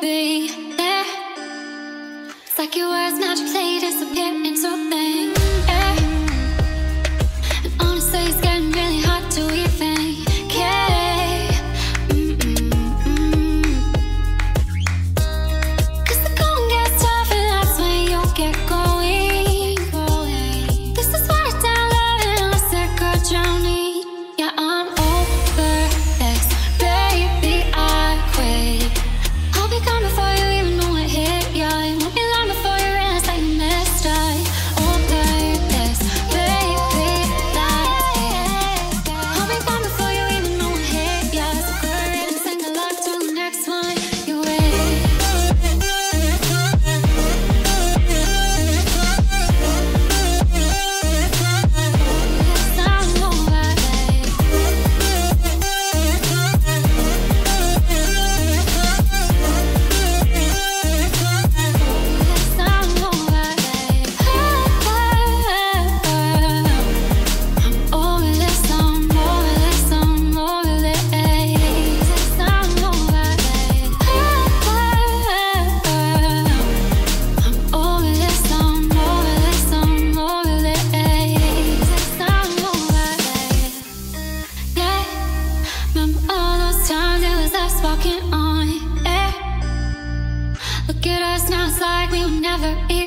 be there. It's like your words magic play, disappear into on air. Look at us now, it's like we were never in.